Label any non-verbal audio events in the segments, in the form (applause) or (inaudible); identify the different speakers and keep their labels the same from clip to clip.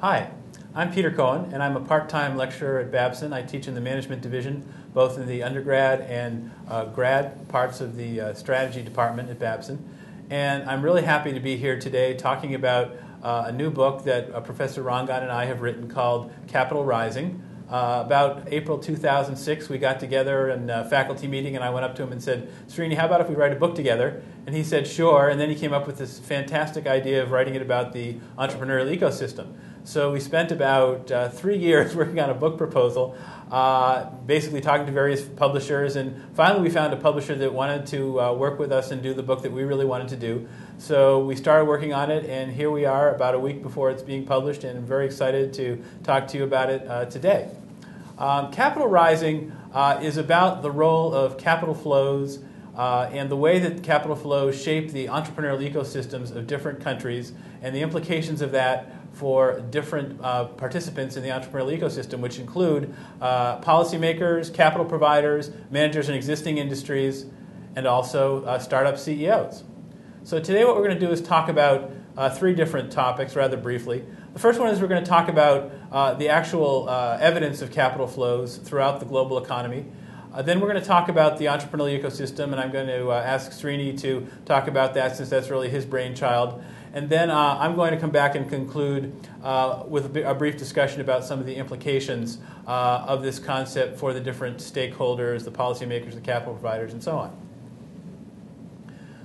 Speaker 1: Hi, I'm Peter Cohan, and I'm a part time lecturer at Babson. I teach in the management division, both in the undergrad and uh, grad parts of the uh, strategy department at Babson. And I'm really happy to be here today talking about uh, a new book that uh, Professor Rangan and I have written called Capital Rising. Uh, about April 2006, we got together in a faculty meeting, and I went up to him and said, Srini, how about if we write a book together? And he said, sure. And then he came up with this fantastic idea of writing it about the entrepreneurial ecosystem. So we spent about uh, three years (laughs) working on a book proposal, uh, basically talking to various publishers, and finally we found a publisher that wanted to uh, work with us and do the book that we really wanted to do. So we started working on it, and here we are about a week before it's being published, and I'm very excited to talk to you about it uh, today. Um, capital rising uh, is about the role of capital flows uh, and the way that capital flows shape the entrepreneurial ecosystems of different countries and the implications of that for different uh, participants in the entrepreneurial ecosystem, which include uh, policymakers, capital providers, managers in existing industries, and also uh, startup CEOs. So today what we're going to do is talk about uh, three different topics rather briefly. The first one is we're going to talk about uh, the actual uh, evidence of capital flows throughout the global economy. Uh, then we're going to talk about the entrepreneurial ecosystem, and I'm going to uh, ask Srini to talk about that since that's really his brainchild. And then uh, I'm going to come back and conclude uh, with a, brief discussion about some of the implications of this concept for the different stakeholders, the policymakers, the capital providers, and so on.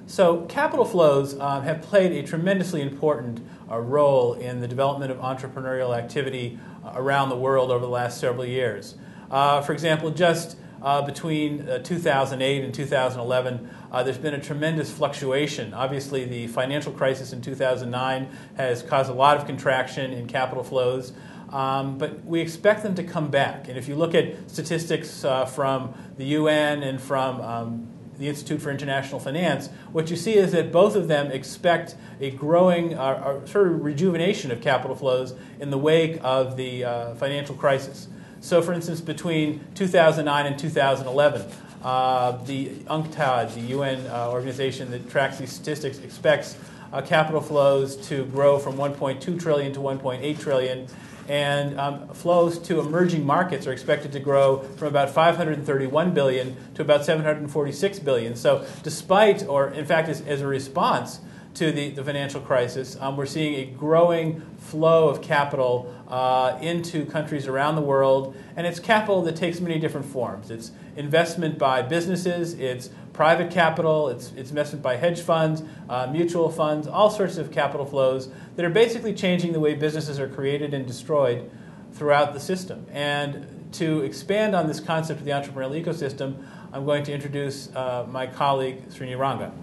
Speaker 1: So, capital flows um, have played a tremendously important uh, role in the development of entrepreneurial activity uh, around the world over the last several years. Uh, for example, just uh, between uh, 2008 and 2011, uh, there's been a tremendous fluctuation. Obviously, the financial crisis in 2009 has caused a lot of contraction in capital flows. Um, but we expect them to come back. And if you look at statistics from the UN and from um, the Institute for International Finance, what you see is that both of them expect a growing uh, uh, sort of rejuvenation of capital flows in the wake of the uh, financial crisis. So, for instance, between 2009 and 2011, uh, the UNCTAD, the UN uh, organization that tracks these statistics, expects uh, capital flows to grow from 1.2 trillion to 1.8 trillion and um, flows to emerging markets are expected to grow from about 531 billion to about 746 billion. So, despite, or in fact, as, as a response to the, the financial crisis, um, we're seeing a growing flow of capital uh, into countries around the world, and it's capital that takes many different forms. It's investment by businesses, it's private capital, it's, it's investment by hedge funds, uh, mutual funds, all sorts of capital flows that are basically changing the way businesses are created and destroyed throughout the system. And to expand on this concept of the entrepreneurial ecosystem, I'm going to introduce uh, my colleague, Srini Rangan.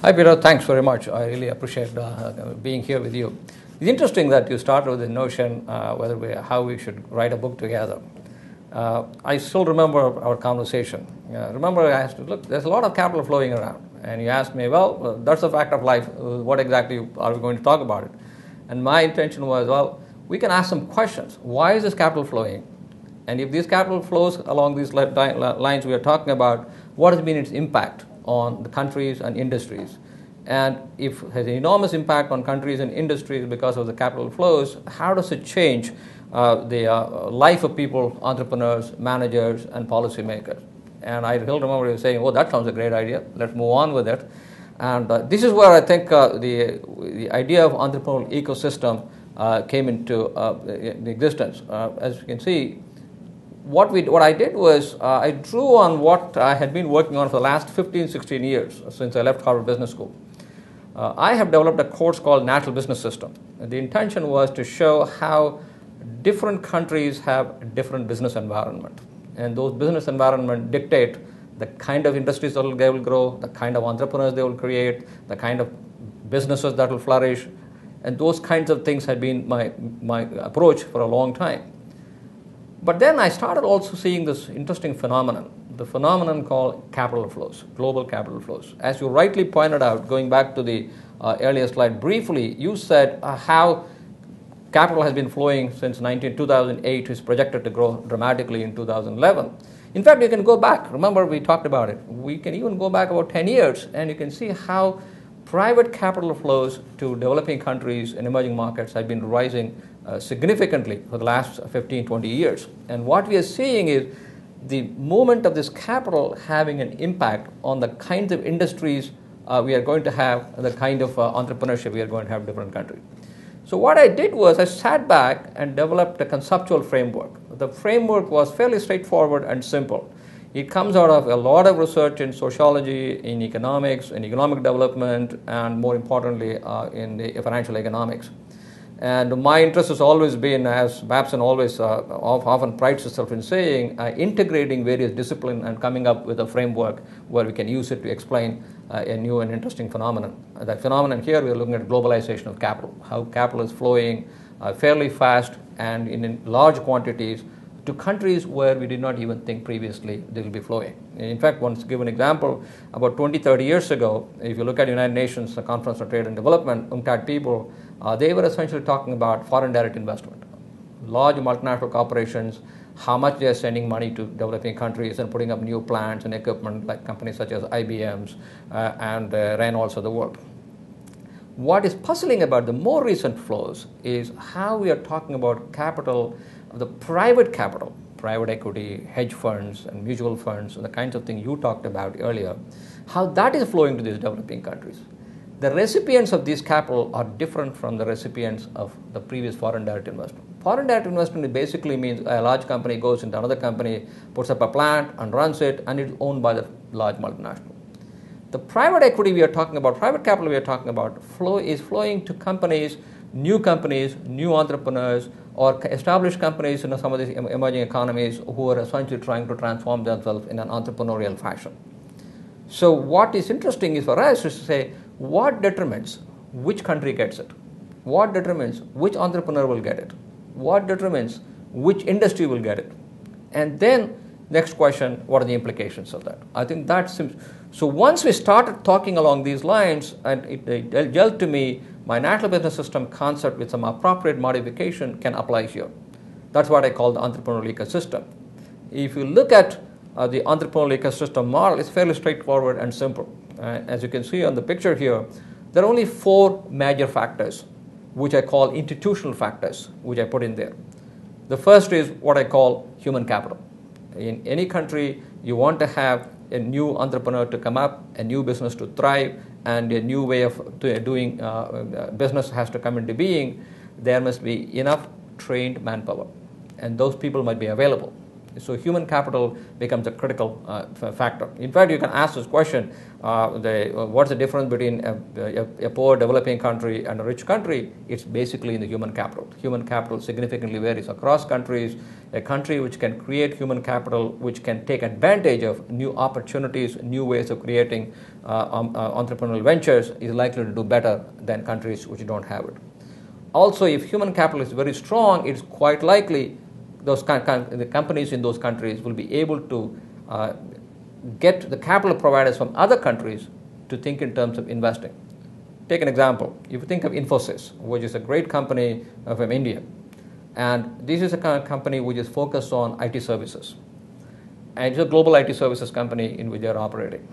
Speaker 2: Hi, Peter. Thanks very much. I really appreciate uh, being here with you. It's interesting that you started with the notion uh, whether we, how we should write a book together. Uh, I still remember our conversation. Uh, remember, I asked look, there's a lot of capital flowing around. And you asked me, well, uh, that's a fact of life. Uh, what exactly are we going to talk about it? And my intention was, well, we can ask some questions. Why is this capital flowing? And if this capital flows along these lines we are talking about, what has been its impact on the countries and industries? And if it has an enormous impact on countries and industries because of the capital flows, how does it change uh, the uh, life of people, entrepreneurs, managers, and policymakers. And I still remember you saying, "Oh, that sounds a great idea. Let's move on with it." And uh, this is where I think uh, the the idea of entrepreneurial ecosystem uh, came into uh, existence. as you can see, what we what I did was uh, I drew on what I had been working on for the last 15, 16 years since I left Harvard Business School. Uh, I have developed a course called Natural Business System. And the intention was to show how different countries have different business environment and those business environment dictate the kind of industries that they will grow the kind of entrepreneurs they will create the kind of businesses that will flourish and those kinds of things had been my, my approach for a long time but then i started also seeing this interesting phenomenon the phenomenon called capital flows global capital flows as you rightly pointed out going back to the uh, earlier slide briefly you said uh, how capital has been flowing since 19, 2008, is projected to grow dramatically in 2011. In fact, you can go back. Remember, we talked about it. We can even go back about 10 years, and you can see how private capital flows to developing countries and emerging markets have been rising uh, significantly for the last 15, 20 years. And what we are seeing is the movement of this capital having an impact on the kinds of industries uh, we are going to have, the kind of uh, entrepreneurship we are going to have in different countries. So, what I did was I sat back and developed a conceptual framework. The framework was fairly straightforward and simple. It comes out of a lot of research in sociology, in economics, in economic development, and more importantly, uh, in the financial economics. And my interest has always been, as Babson always uh, often prides itself in saying, uh, integrating various disciplines and coming up with a framework where we can use it to explain uh, a new and interesting phenomenon. That phenomenon here, we are looking at globalization of capital, how capital is flowing uh, fairly fast and in, in large quantities to countries where we did not even think previously they will be flowing. In fact, one give an example, about 20, 30 years ago, if you look at United Nations the Conference on Trade and Development, UNCTAD people, uh, they were essentially talking about foreign direct investment. Large multinational corporations, how much they are sending money to developing countries and putting up new plants and equipment like companies such as IBM's uh, and uh, Renault's of the world. What is puzzling about the more recent flows is how we are talking about capital the private capital, private equity, hedge funds, and mutual funds, and the kinds of things you talked about earlier, how that is flowing to these developing countries. The recipients of this capital are different from the recipients of the previous foreign direct investment. Foreign direct investment basically means a large company goes into another company, puts up a plant, and runs it, and it's owned by the large multinational. The private equity we are talking about, private capital we are talking about, flow is flowing to companies, new companies, new entrepreneurs, or established companies in some of these emerging economies who are essentially trying to transform themselves in an entrepreneurial fashion. So, what is interesting is for us is to say what determines which country gets it, what determines which entrepreneur will get it, what determines which industry will get it, and then next question what are the implications of that i think that seems so once we started talking along these lines and it, it to me my natural business system concept with some appropriate modification can apply here. That's what I call the entrepreneurial ecosystem. If you look at uh, the entrepreneurial ecosystem model, it's fairly straightforward and simple. Uh, as you can see on the picture here, there are only four major factors, which I call institutional factors, which I put in there. The first is what I call human capital. In any country, you want to have a new entrepreneur to come up, a new business to thrive, and a new way of doing uh, uh, business has to come into being, there must be enough trained manpower, and those people might be available. So human capital becomes a critical uh, factor. In fact, you can ask this question: uh, the, uh, What's the difference between a, a, a, poor developing country and a rich country? It's basically in the human capital. Human capital significantly varies across countries. A country which can create human capital, which can take advantage of new opportunities, new ways of creating uh, um, uh, entrepreneurial ventures, is likely to do better than countries which don't have it. Also, if human capital is very strong, it's quite likely those the companies in those countries will be able to uh, get the capital providers from other countries to think in terms of investing. Take an example. If you think of Infosys, which is a great company uh, from India, and this is a kind of company which is focused on IT services. And it's a global IT services company in which they're operating.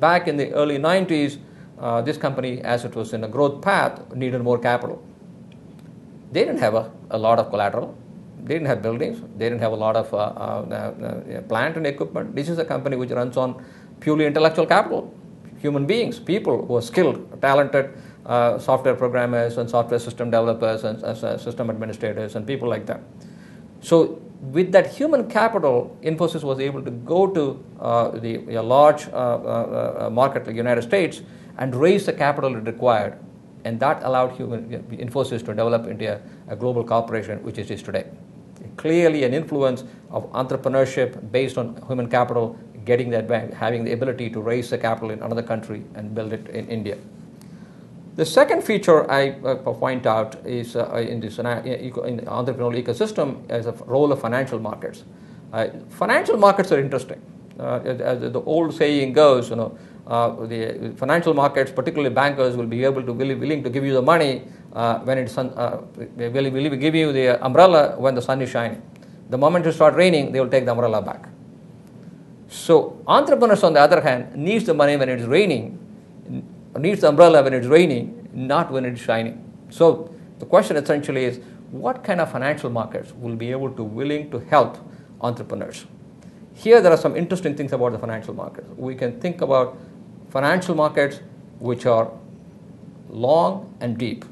Speaker 2: Back in the early 90s, uh, this company, as it was in a growth path, needed more capital. They didn't have a, a lot of collateral they didn't have buildings, they didn't have a lot of uh, uh, uh, plant and equipment. This is a company which runs on purely intellectual capital, human beings, people who are skilled, talented uh, software programmers and software system developers and uh, system administrators and people like that. So, with that human capital, Infosys was able to go to uh, the large market the United States and raise the capital it required, and that allowed human, Infosys to develop into a, a global corporation, which it is today clearly an influence of entrepreneurship based on human capital, getting that bank, having the ability to raise the capital in another country and build it in India. The second feature I uh, point out is uh, in this uh, in the entrepreneurial ecosystem as a role of financial markets. Uh, financial markets are interesting. Uh, as the old saying goes, you know, uh, the financial markets, particularly bankers, will be able to willing to give you the money uh, when it sun, uh, will, will give you the umbrella when the sun is shining. The moment you start raining, they will take the umbrella back. So entrepreneurs, on the other hand, needs the money when it's raining needs the umbrella when it's raining, not when it's shining. So the question essentially is what kind of financial markets will be able to willing to help entrepreneurs? Here there are some interesting things about the financial markets. We can think about financial markets which are long and deep,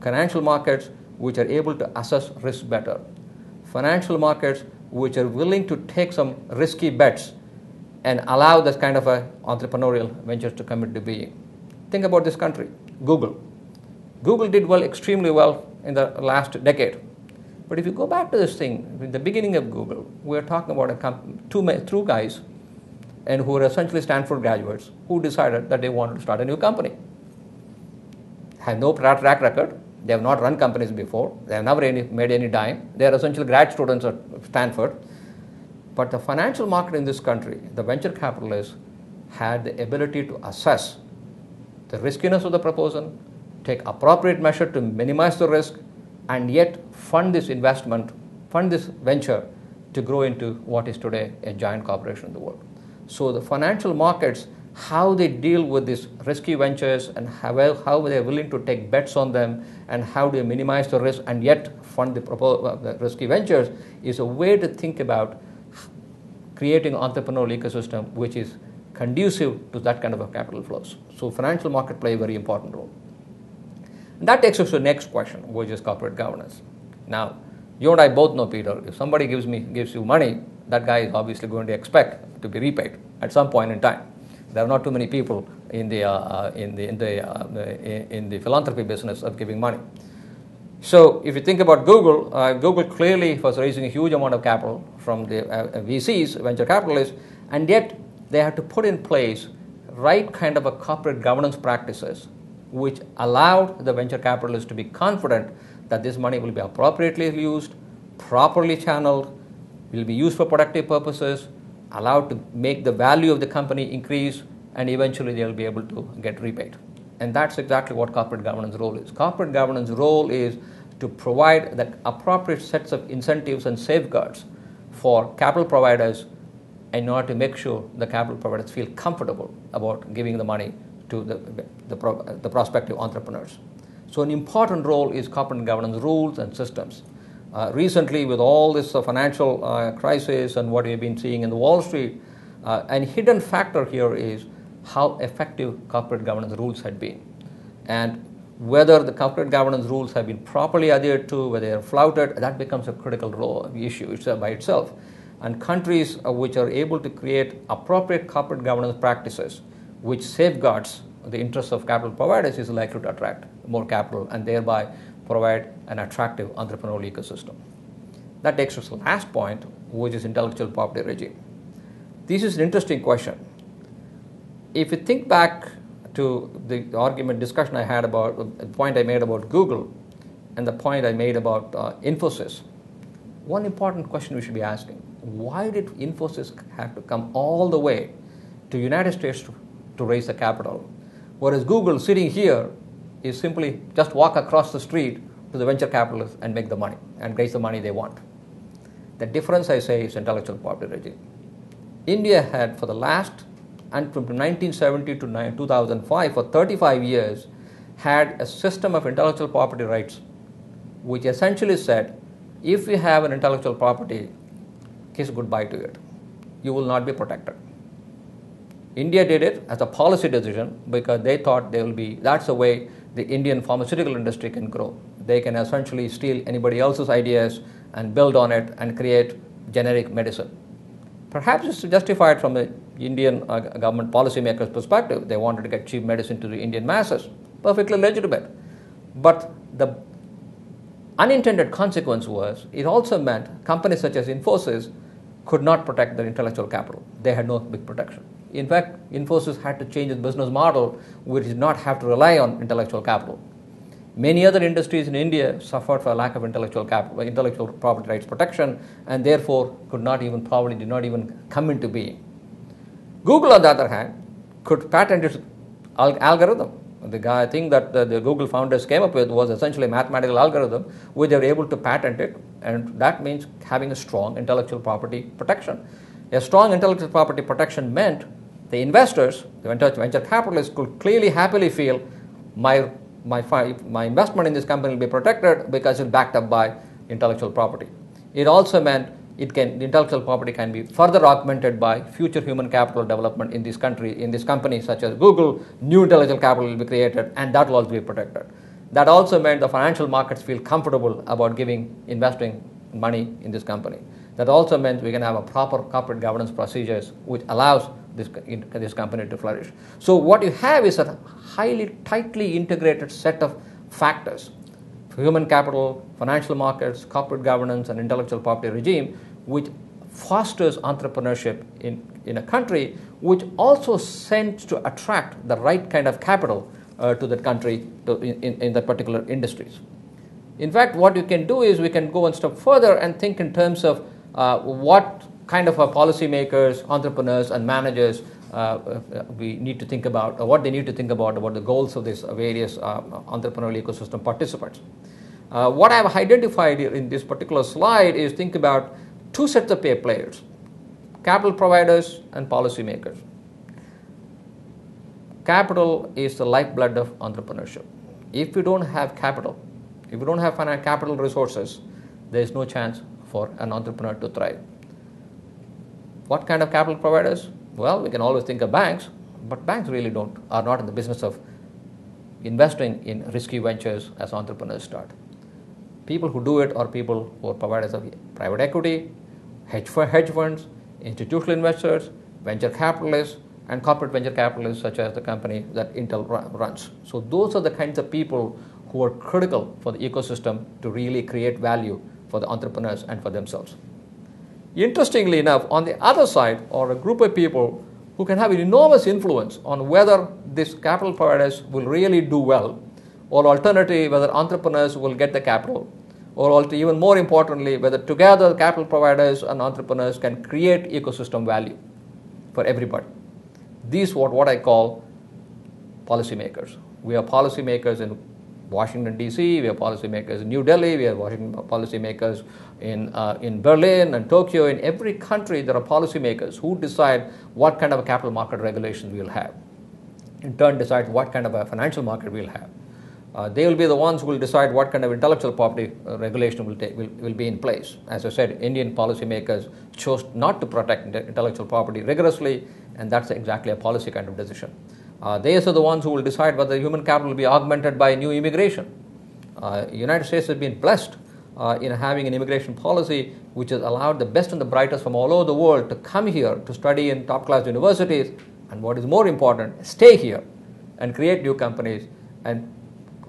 Speaker 2: financial markets which are able to assess risk better, financial markets which are willing to take some risky bets and allow this kind of a entrepreneurial ventures to come into being. Think about this country, Google. Google did well, extremely well in the last decade. But if you go back to this thing, in the beginning of Google, we're talking about a comp- two, two guys and who were essentially Stanford graduates who decided that they wanted to start a new company. Have no track record. They have not run companies before. They have never any, made any dime. They are essentially grad students at Stanford. But the financial market in this country, the venture capitalists, had the ability to assess the riskiness of the proposal, take appropriate measure to minimize the risk, and yet fund this investment, fund this venture to grow into what is today a giant corporation in the world. So the financial markets, how they deal with these risky ventures and how, how they are willing to take bets on them and how they minimize the risk and yet fund the, propo- uh, the risky ventures is a way to think about creating entrepreneurial ecosystem which is conducive to that kind of a capital flows. So financial market play a very important role. And that takes us to the next question, which is corporate governance. Now, you and I both know, Peter, if somebody gives me gives you money, that guy is obviously going to expect to be repaid at some point in time. There are not too many people in the, uh, uh in the, in the, uh, in the philanthropy business of giving money. So if you think about Google, uh, Google clearly was raising a huge amount of capital from the VCs, venture capitalists, and yet they had to put in place right kind of a corporate governance practices which allowed the venture capitalists to be confident that this money will be appropriately used, properly channeled, will be used for productive purposes, allowed to make the value of the company increase, and eventually they'll be able to get repaid. And that's exactly what corporate governance role is. Corporate governance role is to provide the appropriate sets of incentives and safeguards for capital providers in order to make sure the capital providers feel comfortable about giving the money to the, the, the prospective entrepreneurs. So, an important role is corporate governance rules and systems. Uh, recently, with all this uh, financial uh, crisis and what we've been seeing in the Wall Street, uh, an hidden factor here is how effective corporate governance rules had been. And whether the corporate governance rules have been properly adhered to, whether they are flouted, that becomes a critical role, issue by itself. And countries uh, which are able to create appropriate corporate governance practices, which safeguards the interests of capital providers, is likely to attract more capital and thereby provide an attractive entrepreneurial ecosystem. That takes us to the last point, which is intellectual property regime. This is an interesting question. If you think back to the argument discussion I had about the point I made about Google and the point I made about uh, Infosys, one important question we should be asking why did Infosys have to come all the way to United States to, to raise the capital? Whereas Google sitting here is simply just walk across the street to the venture capitalists and make the money and raise the money they want. The difference, I say, is intellectual property regime. India had, for the last and from 1970 to 2005 for 35 years had a system of intellectual property rights which essentially said if you have an intellectual property kiss goodbye to it you will not be protected india did it as a policy decision because they thought they will be that's the way the indian pharmaceutical industry can grow they can essentially steal anybody else's ideas and build on it and create generic medicine perhaps it's justified from the Indian uh, government policymakers' perspective. They wanted to get cheap medicine to the Indian masses. Perfectly legitimate. But the unintended consequence was it also meant companies such as Infosys could not protect their intellectual capital. They had no big protection. In fact, Infosys had to change its business model, which did not have to rely on intellectual capital. Many other industries in India suffered for a lack of intellectual capital, intellectual property rights protection, and therefore could not even probably did not even come into being. Google, on the other hand, could patent its algorithm. The guy thing that the, the, Google founders came up with was essentially a mathematical algorithm, which they were able to patent it, and that means having a strong intellectual property protection. A strong intellectual property protection meant the investors, the venture, venture capitalists, could clearly happily feel my, my, my investment in this company will be protected because it's backed up by intellectual property. It also meant it can, the intellectual property can be further augmented by future human capital development in this country, in this company such as Google, new intellectual capital will be created and that will also be protected. That also meant the financial markets feel comfortable about giving, investing money in this company. That also meant we can have a proper corporate governance procedures which allows this, this company to flourish. So what you have is a highly tightly integrated set of factors human capital, financial markets, corporate governance, and intellectual property regime, which fosters entrepreneurship in, in a country, which also sends to attract the right kind of capital uh, to that country to, in, in that particular industries. In fact, what you can do is we can go one step further and think in terms of uh, what kind of a policymakers, entrepreneurs, and managers uh, uh, we need to think about, or what they need to think about about the goals of these various uh, entrepreneurial ecosystem participants. Uh, what I have identified in this particular slide is think about two sets of pay players capital providers and policymakers. Capital is the lifeblood of entrepreneurship. If you don't have capital, if you don't have financial capital resources, there is no chance for an entrepreneur to thrive. What kind of capital providers? Well, we can always think of banks, but banks really don't are not in the business of investing in risky ventures as entrepreneurs start. People who do it are people who are providers of private equity, hedge, funds, institutional investors, venture capitalists, and corporate venture capitalists such as the company that Intel runs. So those are the kinds of people who are critical for the ecosystem to really create value for the entrepreneurs and for themselves. Interestingly enough, on the other side are a group of people who can have an enormous influence on whether this capital providers will really do well, or alternatively, whether entrepreneurs will get the capital or even more importantly, whether together capital providers and entrepreneurs can create ecosystem value for everybody. These are what I call policymakers. We are policymakers in Washington D.C., we have policymakers in New Delhi, we have Washington policymakers in, uh, in Berlin and Tokyo. In every country, there are policymakers who decide what kind of a capital market regulation we'll have. In turn, decide what kind of a financial market we'll have. Uh, they will be the ones who will decide what kind of intellectual property uh, regulation will, take, will, will be in place. As I said, Indian policymakers chose not to protect intellectual property rigorously, and that's exactly a policy kind of decision. Uh, they are the ones who will decide whether human capital will be augmented by new immigration. Uh, United States has been blessed uh, in having an immigration policy which has allowed the best and the brightest from all over the world to come here to study in top class universities, and what is more important, stay here and create new companies and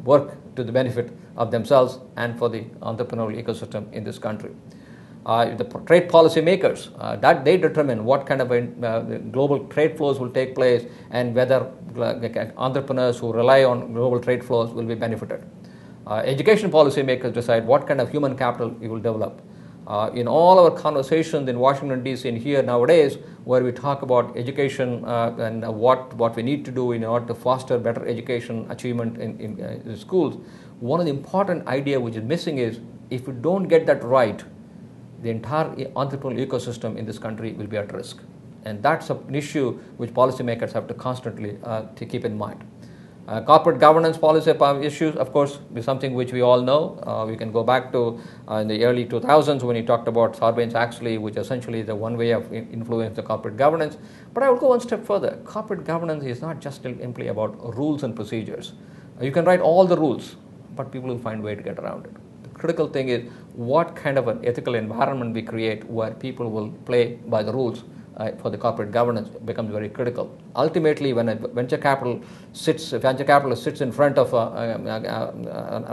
Speaker 2: work to the benefit of themselves and for the entrepreneurial ecosystem in this country. Uh, the trade policy makers uh, that they determine what kind of uh, global trade flows will take place and whether entrepreneurs who rely on global trade flows will be benefited. Uh, education policy makers decide what kind of human capital we will develop. Uh, in all our conversations in Washington, D.C., and here nowadays, where we talk about education uh, and what, what we need to do in order to foster better education achievement in, in, in schools, one of the important idea which is missing is if we don't get that right, the entire entrepreneurial ecosystem in this country will be at risk. And that's an issue which policymakers have to constantly uh, to keep in mind. Uh, corporate governance policy issues, of course, is something which we all know. Uh, we can go back to uh, in the early 2000s when he talked about Sarbanes-Oxley, which essentially is the one way of influence the corporate governance. But I would go one step further. Corporate governance is not just simply about rules and procedures. you can write all the rules, but people will find a way to get around it. Critical thing is what kind of an ethical environment we create where people will play by the rules uh, for the corporate governance becomes very critical. Ultimately, when a venture capital sits, a venture capitalist sits in front of a, a,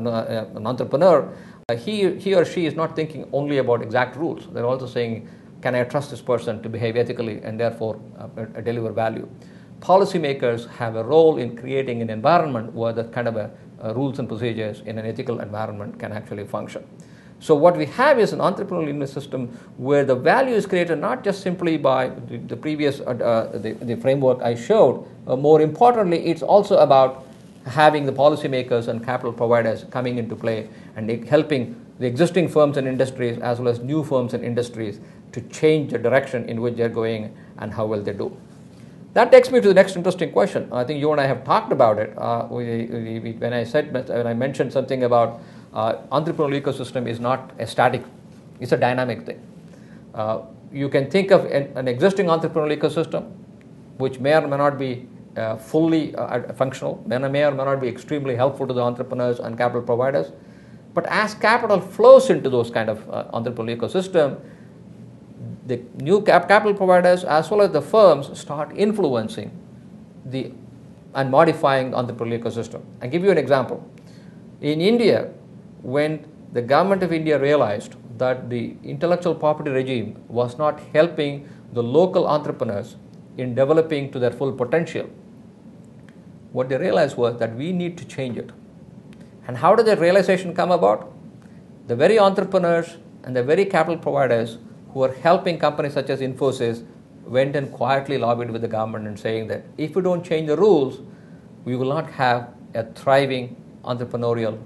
Speaker 2: a, an entrepreneur, uh, he, he or she is not thinking only about exact rules. They're also saying, can I trust this person to behave ethically and therefore uh, deliver value? Policymakers have a role in creating an environment where that kind of a, rules and procedures in an ethical environment can actually function. So what we have is an entrepreneurial system where the value is created not just simply by the, the previous uh, uh, the, the, framework I showed. Uh, more importantly, it's also about having the policymakers and capital providers coming into play and helping the existing firms and industries as well as new firms and industries to change the direction in which they're going and how well they do. That takes me to the next interesting question. I think you and I have talked about it. Uh, we, we, when I said when I mentioned something about uh, entrepreneurial ecosystem is not a static; it's a dynamic thing. Uh, you can think of an, an, existing entrepreneurial ecosystem, which may or may not be uh, fully uh, functional, may or may not be extremely helpful to the entrepreneurs and capital providers. But as capital flows into those kind of uh, entrepreneurial ecosystem, the new cap- capital providers as well as the firms start influencing the and modifying on the entrepreneurial ecosystem. i give you an example. In India, when the government of India realized that the intellectual property regime was not helping the local entrepreneurs in developing to their full potential, what they realized was that we need to change it. And how did that realization come about? The very entrepreneurs and the very capital providers who are helping companies such as Infosys went and quietly lobbied with the government and saying that if we don't change the rules, we will not have a thriving entrepreneurial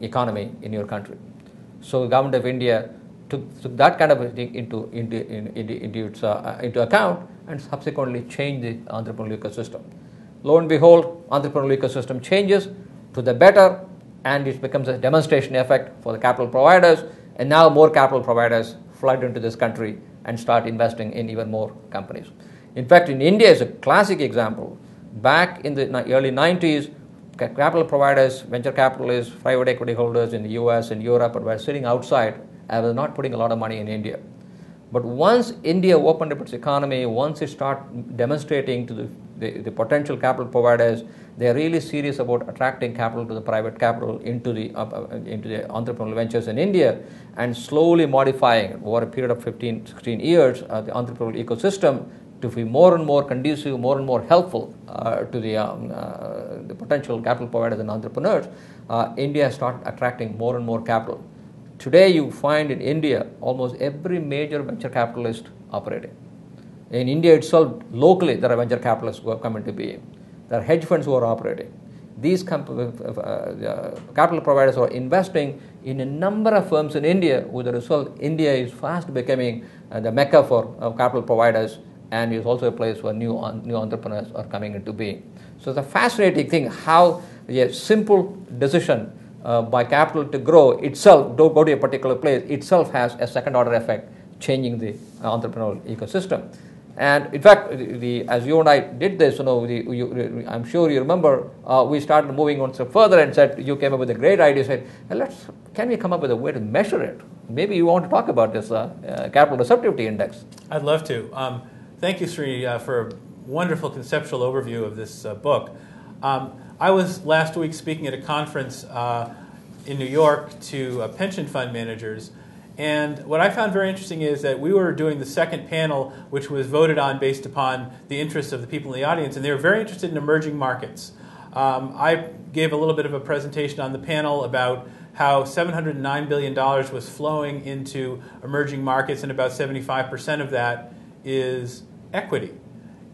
Speaker 2: economy in your country. So the government of India took, took that kind of thing into, into, into, into, its, uh, into account and subsequently changed the entrepreneurial ecosystem. Lo and behold, entrepreneurial ecosystem changes to the better and it becomes a demonstration effect for the capital providers and now more capital providers flood into this country and start investing in even more companies. In fact, in India is a classic example. Back in the early 90s, capital providers, venture capitalists, private equity holders in the US and Europe were sitting outside and were not putting a lot of money in India. But once India opened up its economy, once it started demonstrating to the, the, the, potential capital providers, they are really serious about attracting capital to the private capital into the, uh, into the entrepreneurial ventures in India and slowly modifying over a period of 15, 16 years uh, the entrepreneurial ecosystem to be more and more conducive, more and more helpful uh, to the, um, uh, the potential capital providers and entrepreneurs, uh, India started attracting more and more capital. Today, you find in India almost every major venture capitalist operating. In India itself, locally, there are venture capitalists who have come into being. There are hedge funds who are operating. These comp- uh, uh, capital providers are investing in a number of firms in India. With the result, India is fast becoming uh, the mecca for uh, capital providers and is also a place where new, new entrepreneurs are coming into being. So it's a fascinating thing how a simple decision uh, by capital to grow itself, don't go to a particular place, itself has a second order effect, changing the uh, entrepreneurial ecosystem. And in fact, the, as you and I did this, you know, the, you, I'm sure you remember, uh, we started moving on step further and said, you came up with a great idea, said, let's, can we come up with a way to measure it? Maybe you want to talk about this uh, uh, capital receptivity index.
Speaker 1: I'd love to. Um, thank you, Sri, uh, for a wonderful conceptual overview of this uh, book. Um, I was last week speaking at a conference uh, in New York to uh, pension fund managers. And what I found very interesting is that we were doing the second panel, which was voted on based upon the interests of the people in the audience, and they were very interested in emerging markets. Um, I gave a little bit of a presentation on the panel about how $709 billion was flowing into emerging markets, and about 75% of that is equity.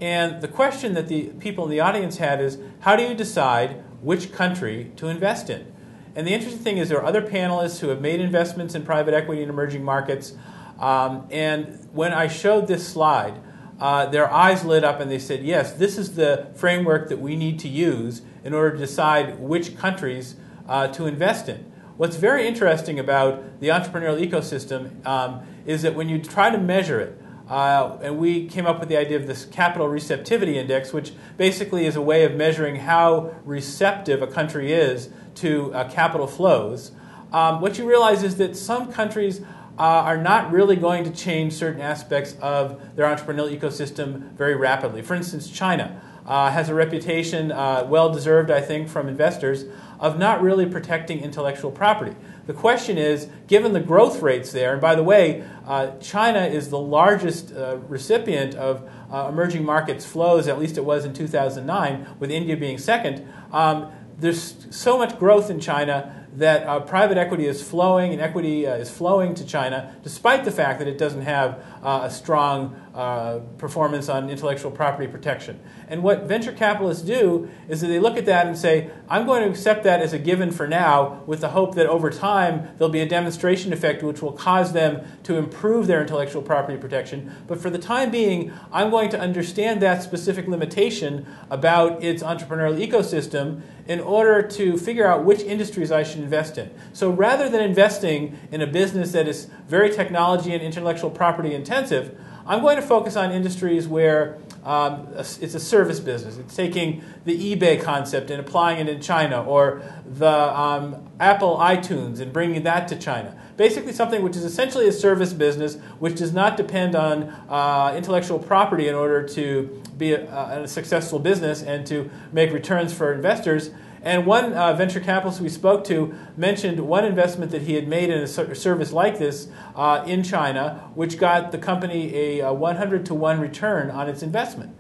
Speaker 1: And the question that the people in the audience had is how do you decide which country to invest in? And the interesting thing is there are other panelists who have made investments in private equity in emerging markets. Um, and when I showed this slide, uh, their eyes lit up and they said, yes, this is the framework that we need to use in order to decide which countries uh, to invest in. What's very interesting about the entrepreneurial ecosystem um, is that when you try to measure it, uh, and we came up with the idea of this capital receptivity index, which basically is a way of measuring how receptive a country is to uh, capital flows. Um, what you realize is that some countries uh, are not really going to change certain aspects of their entrepreneurial ecosystem very rapidly. For instance, China uh, has a reputation, uh, well deserved, I think, from investors, of not really protecting intellectual property. The question is given the growth rates there, and by the way, uh, China is the largest uh, recipient of uh, emerging markets flows, at least it was in 2009, with India being second. Um, there's so much growth in China that uh, private equity is flowing and equity uh, is flowing to China, despite the fact that it doesn't have uh, a strong uh, performance on intellectual property protection. And what venture capitalists do is that they look at that and say, I'm going to accept that as a given for now, with the hope that over time there'll be a demonstration effect which will cause them to improve their intellectual property protection. But for the time being, I'm going to understand that specific limitation about its entrepreneurial ecosystem in order to figure out which industries I should invest in. So rather than investing in a business that is very technology and intellectual property intensive, I'm going to focus on industries where um, it's a service business. It's taking the eBay concept and applying it in China, or the um, Apple iTunes and bringing that to China. Basically, something which is essentially a service business, which does not depend on uh, intellectual property in order to be a, a successful business and to make returns for investors. And one uh, venture capitalist we spoke to mentioned one investment that he had made in a service like this uh, in China, which got the company a, a 100 to 1 return on its investment.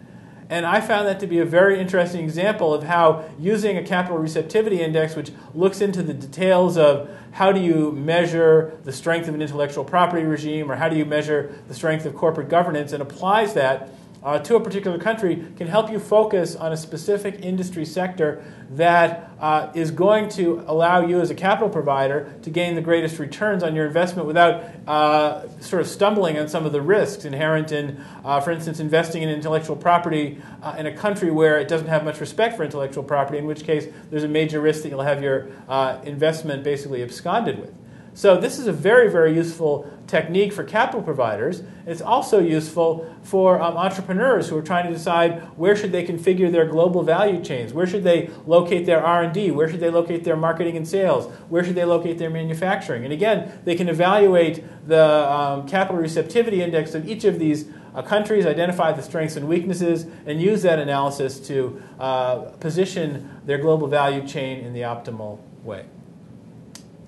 Speaker 1: And I found that to be a very interesting example of how using a capital receptivity index, which looks into the details of how do you measure the strength of an intellectual property regime or how do you measure the strength of corporate governance, and applies that uh, to a particular country can help you focus on a specific industry sector that uh, is going to allow you as a capital provider to gain the greatest returns on your investment without uh, sort of stumbling on some of the risks inherent in, uh, for instance, investing in intellectual property uh, in a country where it doesn't have much respect for intellectual property, in which case there's a major risk that you'll have your uh, investment basically absconded with. So this is a very, very useful technique for capital providers. It's also useful for um, entrepreneurs who are trying to decide where should they configure their global value chains, where should they locate their R&D, where should they locate their marketing and sales, where should they locate their manufacturing. And again, they can evaluate the um, capital receptivity index of each of these uh, countries, identify the strengths and weaknesses, and use that analysis to uh, position their global value chain in the optimal way.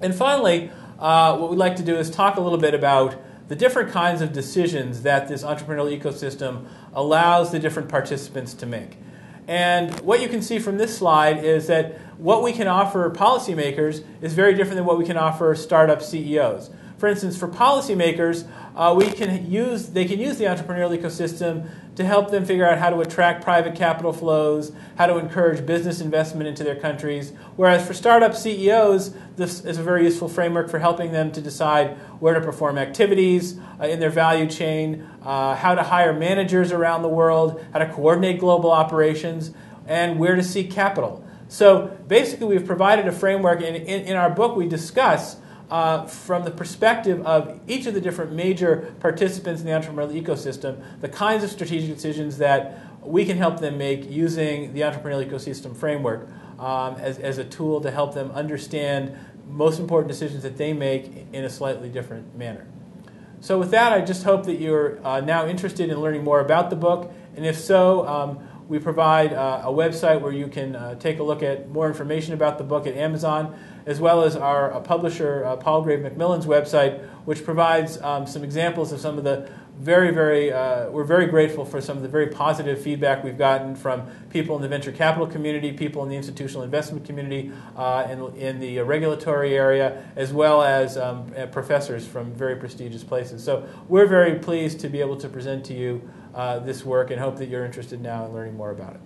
Speaker 1: And finally, uh, what we'd like to do is talk a little bit about the different kinds of decisions that this entrepreneurial ecosystem allows the different participants to make. And what you can see from this slide is that what we can offer policymakers is very different than what we can offer startup CEOs. For instance, for policymakers, uh, we can use, they can use the entrepreneurial ecosystem to help them figure out how to attract private capital flows, how to encourage business investment into their countries. Whereas for startup CEOs, this is a very useful framework for helping them to decide where to perform activities uh, in their value chain, uh, how to hire managers around the world, how to coordinate global operations, and where to seek capital. So basically, we've provided a framework. In, in, in our book, we discuss uh, from the perspective of each of the different major participants in the entrepreneurial ecosystem, the kinds of strategic decisions that we can help them make using the entrepreneurial ecosystem framework um, as, as a tool to help them understand most important decisions that they make in a slightly different manner. So, with that, I just hope that you're uh, now interested in learning more about the book, and if so, um, we provide uh, a website where you can uh, take a look at more information about the book at Amazon as well as our uh, publisher, uh, Palgrave Macmillan's website, which provides um, some examples of some of the very, very, uh, we're very grateful for some of the very positive feedback we've gotten from people in the venture capital community, people in the institutional investment community, uh, in, in the regulatory area, as well as um, uh, professors from very prestigious places. So we're very pleased to be able to present to you uh, this work and hope that you're interested now in learning more about it.